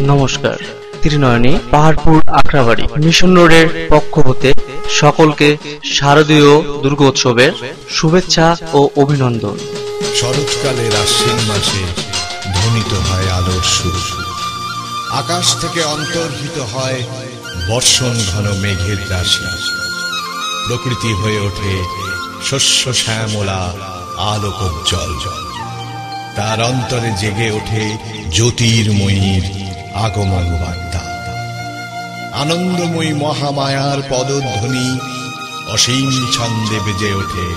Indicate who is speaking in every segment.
Speaker 1: নমস্কার। ত্রিনয়নী, পাহাড়পুর, আখড়াবাড়ি। মিশন রোডের পক্ষ হতে সকলকে শারদীয় দুর্গোৎসবের শুভেচ্ছা ও অভিনন্দন।
Speaker 2: শরৎকালের আশ্বিন মাসে ধ্বনিত হয় আলোর সুর। আকাশ থেকে অন্তর্হিত হয় বর্ষণ ঘন মেঘের রাশি প্রকৃতি হয়ে ওঠে শস্য শ্যামলা আলোকোজ্জ্বল। তার অন্তরে জেগে ওঠে জ্যোতির্ময়ীর আগমন বার্তা। আনন্দময়ী মহামায়ার পদধ্বনি অসীম ছন্দে বেজে ওঠে।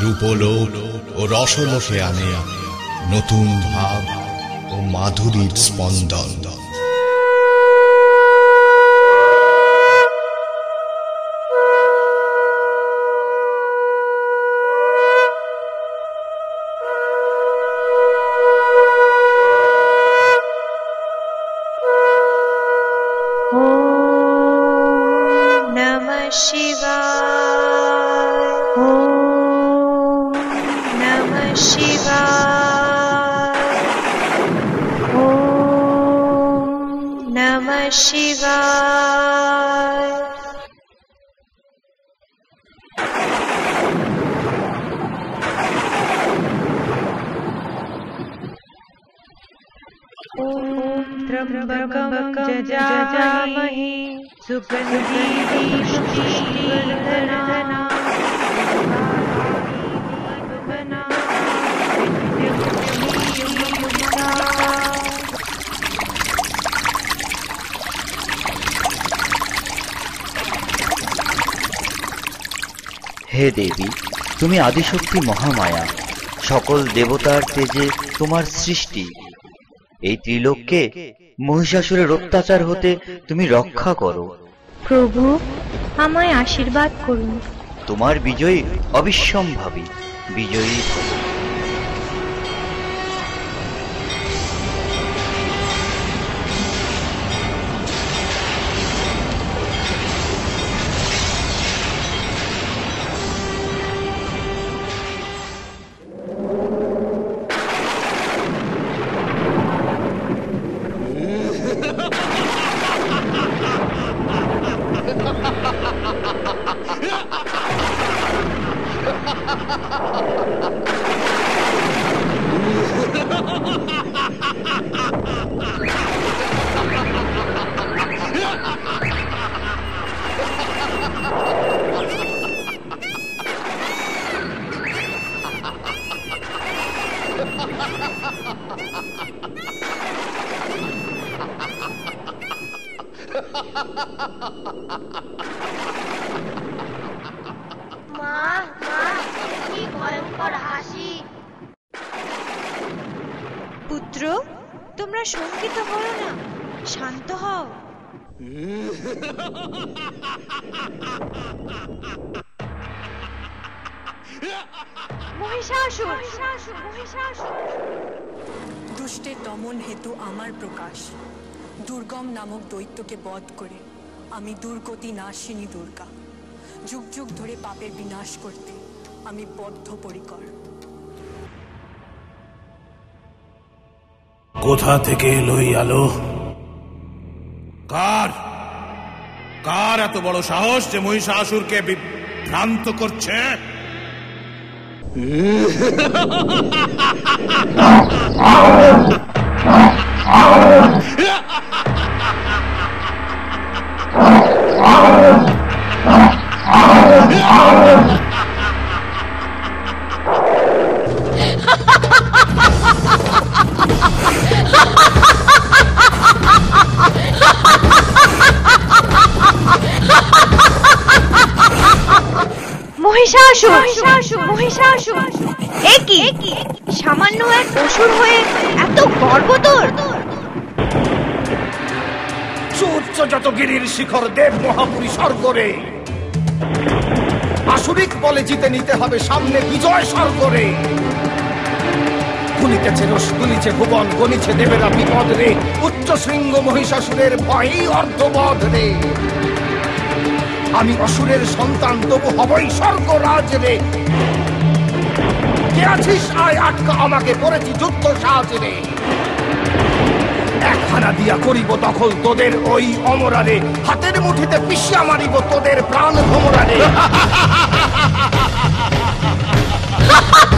Speaker 2: রূপলোক ও রসলোকে আনে নতুন ভাব ও মাধুরীর স্পন্দন।
Speaker 3: ॐ नमः ॐ नमः ॐ त्र्यम्बकं प्रम्बकयी
Speaker 4: হে দেবী তুমি আদিশক্তি মহামায়া সকল দেবতার তেজে তোমার সৃষ্টি। এই ত্রিলোককে মহিষাসুরের অত্যাচার হতে তুমি রক্ষা করো।
Speaker 3: প্রভু আমায় আশীর্বাদ করুন।
Speaker 4: তোমার বিজয়ী অবিসম্ভাবী। বিজয়ী
Speaker 5: মা মা কি ভয়ঙ্কর হাসি
Speaker 3: পুত্র, তোমরা শঙ্কিত হও না, শান্ত হও।
Speaker 6: দুষ্টের দমন হেতু আমার প্রকাশ। দুর্গম নামক দৈত্যকে বধ করে, আমি দুর্গতি নাশিনী দুর্গা। যুগ যুগ ধরে পাপের বিনাশ করতে আমি বদ্ধপরিকর।
Speaker 7: কোথা থেকে এলো আলো? কার? কার এত বড় সাহস যে মহিষাসুরকে বিভ্রান্ত করছে?
Speaker 3: মহিষাসুর। মহিষাসুর এ কি? সামান্য এক অসুর হয়ে এত গর্ব তোর
Speaker 8: সুউচ্চ যতগিরির শিখর দেব মহাপুরী স্বর্গরে। আসুরিক বলে জিতে নিতে হবে সামনে বিজয় স্বর্গরে। গুলিতেছে রস গুলিছে ভুবন গণিছে দেবেরা বিপদ রে। উচ্চ শৃঙ্গ মহিষাসুরের ভয়েই অর্ধবধ রে। আমি অসুরের সন্তান, তবু হবই স্বর্গরাজ রে। কে আছিস? আয়, আটকা আমাকে পড়েছি যুদ্ধ সাজ রে। একখানা দিয়া করিব তখন তোদের ওই অমরারে। হাতের মুঠিতে পিসিয়া মারিব তোদের প্রাণ ভমরারে।